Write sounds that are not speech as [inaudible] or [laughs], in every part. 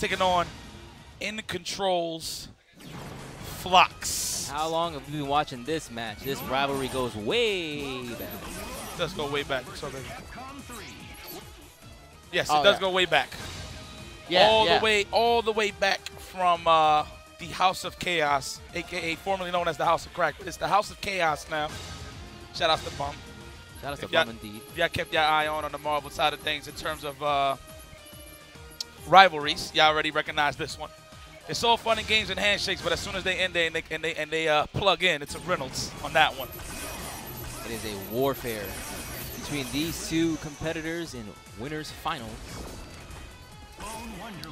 taking on In Control's Flux. How long have you been watching this match? This rivalry goes way back. It does go way back. So. Yes, Oh, it does yeah. go way back. Yeah, all yeah. the way, all the way back from uh, the House of Chaos, aka formerly known as the House of Crack. It's the House of Chaos now. Shout out to Bum. Shout out to If y'all- Bum indeed. If y'all kept your eye on on the Marvel side of things in terms of uh, rivalries, y'all already recognize this one. It's all fun and games and handshakes, but as soon as they end there and they and they, and they uh, plug in, it's a Reynolds on that one. It is a warfare between these two competitors in winners finals.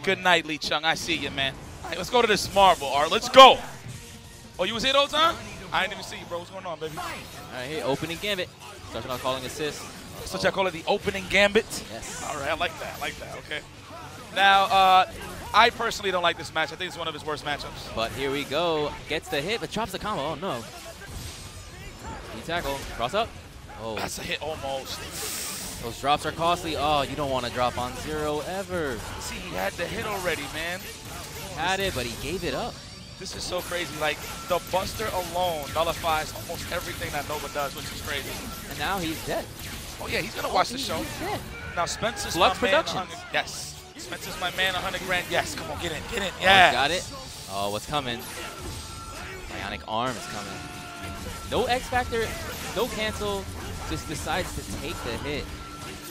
Good night, Lee Chung. I see you, man. All right, let's go to this Marvel art. Let's go. Oh, you was here those time? I didn't even see you, bro. What's going on, baby? All right, here, opening gambit. Starting off calling assist. So y'all call it the opening gambit. Yes. All right, I like that. I like that. Okay. Now, uh, I personally don't like this match. I think it's one of his worst matchups. But here we go. Gets the hit, but drops the combo. Oh no. He tackle. Cross up. Oh, That's a hit almost. those drops are costly. Oh, you don't want to drop on zero ever. See, he had the hit already, man. Had it, but he gave it up. This is so crazy. Like, the Buster alone nullifies almost everything that Nova does, which is crazy. And now he's dead. Oh, yeah, he's going to watch the show. He's dead. Now, Spencer's Flux man. Productions. 100 Yes. Spencer's my man, 100 grand. Yes, come on, get in, get in. Oh, Yeah. got it. Oh, what's coming? Bionic arm is coming. No X Factor, no cancel. Just decides to take the hit.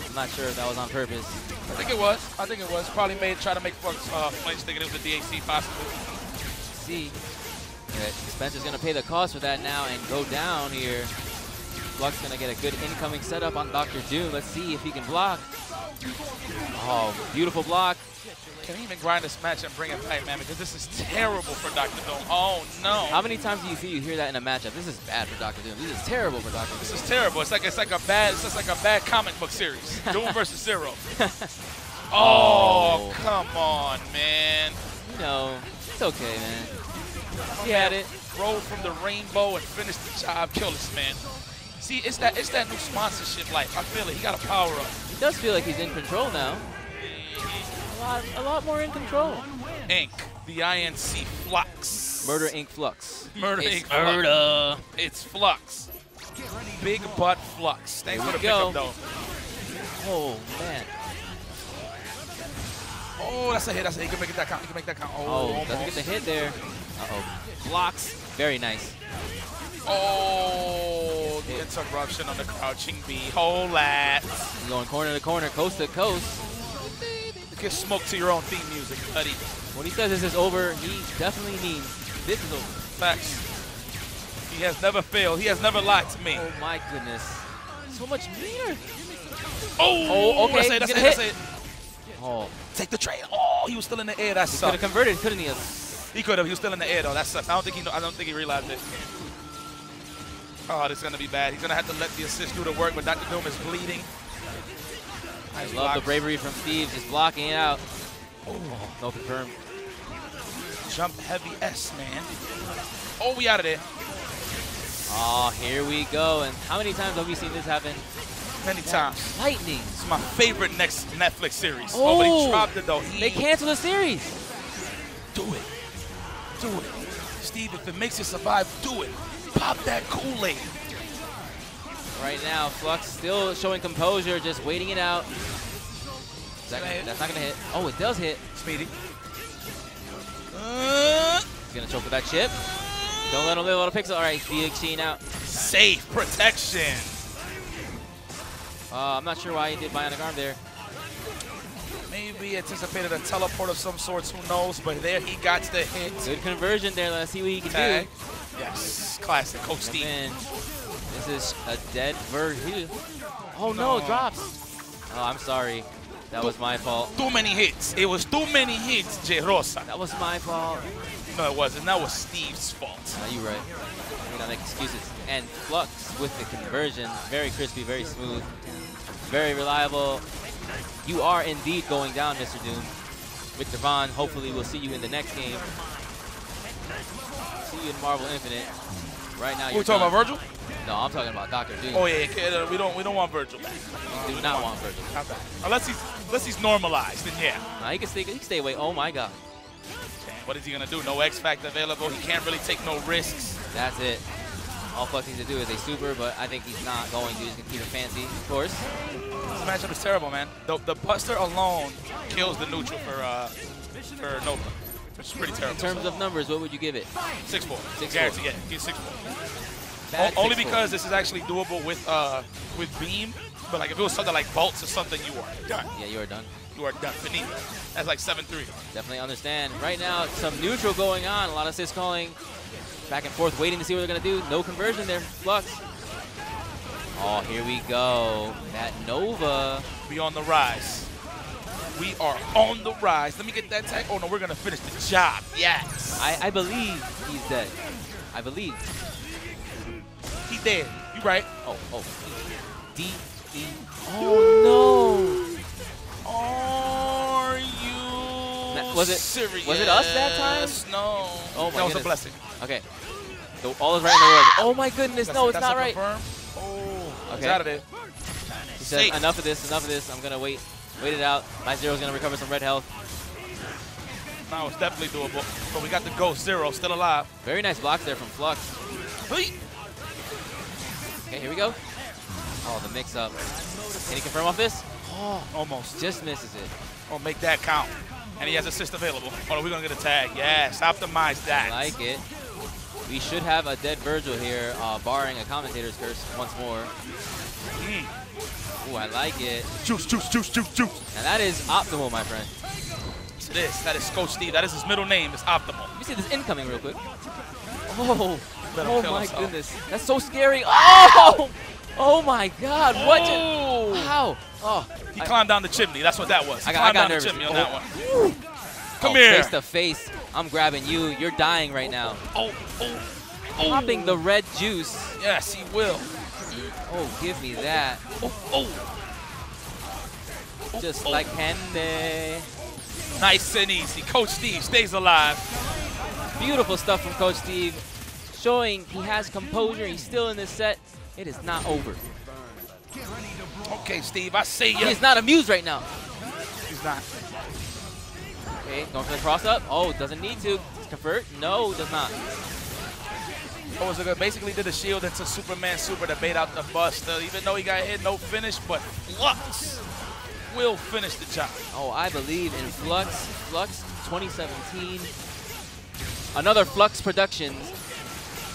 I'm not sure if that was on purpose. I think it was. I think it was. Probably made try to make Flux uh, flinch, thinking it was a DAC possibly. see. Yeah, Spencer's gonna pay the cost for that now and go down here. Flux gonna get a good incoming setup on Dr. Doom. Let's see if he can block. Oh, beautiful block. Can he even grind this match and bring it back, man? Because this is terrible for Dr. Doom. Oh no. How many times do you feel you hear that in a matchup? This is bad for Dr. Doom. This is terrible for Dr. Doom. This is terrible. It's like it's like a bad it's just like a bad comic book series. [laughs] Doom versus Zero. [laughs] Oh, Oh. come on, man. You know, it's okay, man. He had it. Roll from the rainbow and finish the job. Kill this man. See, it's that it's that new sponsorship life. I feel it. He got a power up. He does feel like he's in control now. A lot, a lot more in control. Inc. The INC Flux. Murder Inc. Flux. Murder It's Inc. Flux. Murder. It's Flux. Big butt Flux. Thanks for the go. pickup, though. Oh man. Oh, that's a hit. That's a hit. He can make it that count. He can make that count. Oh, Oh, doesn't get the hit there. Uh oh. Blocks. Very nice. Oh, the interruption on the crouching B. Hold that. He's going corner to corner, coast to coast. Get smoke to your own theme music, buddy. When he says this is over, he definitely means this is over. Facts. He has never failed. He has never lied to me. Oh my goodness. So much meaner. Oh, Oh, okay, That's it. he's That's it. That's it. Oh, Take the train. Oh, he was still in the air. That could have sucked. converted, couldn't he? He could have. He was still in the air though. That sucks. I don't think he. Know, I don't think he realized it. Oh, this is gonna be bad. He's gonna have to let the assist do the work, but Dr. Doom is bleeding. I Nice love the bravery from Steve, just blocking it out. Oh, no confirm. Jump heavy S, man. Oh, we out of there. Oh, here we go. And how many times have we seen this happen? Many times. Lightning. It's my favorite next Netflix series. Oh. Oh, but he dropped it though. He They canceled the series. do it. Do it. Steve, if it makes you survive, do it. Pop that Kool-Aid. Right now, Flux still showing composure, just waiting it out. Is that gonna- that's not gonna hit. Oh, it does hit. Speedy. Uh, He's gonna choke with that chip. Don't let him live on a pixel. All right, Felix Sheen out. safe protection. Uh, I'm not sure why he did bionic arm there. Maybe anticipated a teleport of some sorts, who knows? But there he got the hit. Good conversion there. Let's see what he can Tag. do. Yes, classic. Coach Steve. this is a dead version. Oh no, No. drops. Oh, I'm sorry. That was my fault. Too many hits. It was too many hits, J. Rosa. That was my fault. No, it wasn't. That was Steve's fault. No, you right. We don't make excuses. And Flux with the conversion. Very crispy, very smooth, very reliable. You are indeed going down, Mr. Doom. Victor Von, hopefully we'll see you in the next game. See you in Marvel Infinite. Right now, We you're talking done. about Vergil? No, I'm talking about Dr. Doom. Oh yeah, yeah, we don't we don't want Vergil back. do not want Vergil. Unless he's unless he's normalized, then yeah. Nah, he can stay. He can stay away. Oh my God. What is he gonna do? No X Factor available. He can't really take no risks. That's it. All Flux needs to do is a super, but I think he's not going to. He's going to keep it fancy, of course. This matchup is terrible, man. The, the Buster alone kills the neutral for uh, for Nova, which is pretty terrible. In terms of numbers, what would you give it? six four, Six four. Yeah, he's six four. Bad O- only 6'4". because this is actually doable with uh with beam. But like if it was something like bolts or something, you are done. Yeah, you are done. You are done. Finito. That's like seven three. Definitely understand. Right now, some neutral going on. A lot of sis calling. Back and forth, waiting to see what they're going to do. No conversion there. Flux. Oh, here we go. That Nova. Be on the rise. We are on the rise. Let me get that tag. Oh no, we're gonna finish the job. Yes. I, I believe he's dead. I believe. He's dead. You right. Oh, oh. D, E. Oh, no. Are you That- was it- serious? was it us that time? No. Oh, my That was a blessing. Okay. So all is right in the world. Oh, my goodness. No, it's That's not right. confirm. Oh, it's Okay. out of there. He said, enough of this, enough of this. I'm going to wait. Wait it out. My Zero's going to recover some red health. No, it's definitely doable. But we got the Ghost Zero still alive. Very nice blocks there from Flux. Hey. Okay, here we go. Oh, the mix-up. Can he confirm off this? Oh, almost. Just misses it. Oh, make that count. And he has assist available. Oh, we're gonna get a tag. Yes, optimize that. I like it. We should have a dead Vergil here, uh, barring a commentator's curse once more. Mm. Ooh, I like it. Juice, juice, juice, juice, juice. And that is optimal, my friend. It's this. That is Coach Steve. That is his middle name. It's optimal. Let me see this incoming real quick. [laughs] Oh, Let oh my himself. goodness. That's so scary. Oh, oh my God. What? ju- Oh. How? Oh, He I- climbed down the chimney. That's what that was. He I got- I climbed got down nervous. the chimney on Oh. that one. Come oh, here. Face to face. I'm grabbing you. You're dying right now. Oh, oh, oh. Popping the red juice. Yes, he will. Oh, give me that. Oh, oh. Just oh. oh. like candy. Nice and easy. Coach Steve stays alive. Beautiful stuff from Coach Steve, showing he has composure. He's still in this set. It is not over. Okay, Steve, I see you. is not amused right now. He's not. Okay, going for the cross up. Oh, doesn't need to. Convert? No, does not. What was it? good? Basically did a shield into Superman Super to bait out the Buster. Even though he got hit, no finish, but Flux will finish the job. Oh, I believe in Flux. Flux 2017. Another Flux Productions.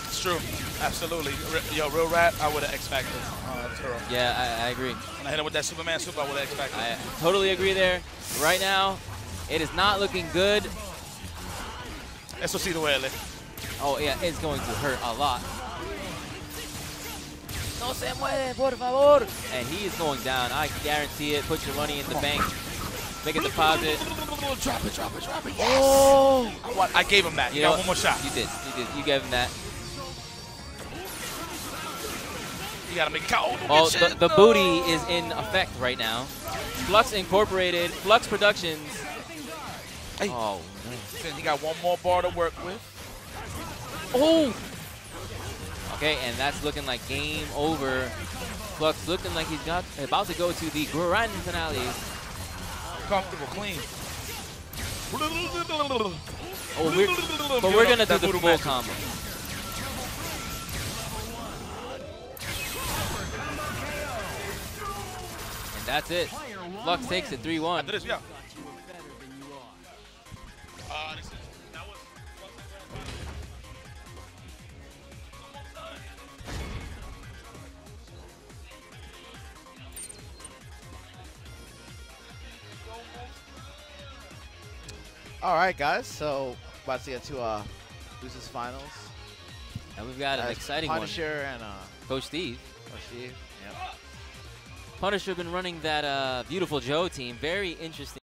It's true. Absolutely. Yo, real rap, I would have expected uh, Yeah, I, I agree. When I hit him with that Superman Super, I would have expected. I totally agree there. Right now, it is not looking good. Eso sí duele. Oh, yeah, it's going to hurt a lot. No se mueve, por favor. And he is going down. I guarantee it. Put your money in the bank. Make a deposit. Drop it, drop it, drop it. Yes. Oh! I, want- I gave him that. You know got one more shot. You did. You did. You gave him that. You gotta make it count. Oh, the, the booty is in effect right now. Flux Incorporated, Flux Productions. Hey. Oh, Then he got one more bar to work with. Oh! Okay, and that's looking like game over. Flux looking like he's got about to go to the grand finale. Comfortable, clean. Oh, we're, but we're gonna do the full combo. And that's it. Flux takes it 3-1. All right, guys. So about to get to uh, losers finals. And we've got an exciting Punisher and uh, one. Coach Steve. Rashid. Yep. Punisher been running that uh, Viewtiful Joe team. Very interesting.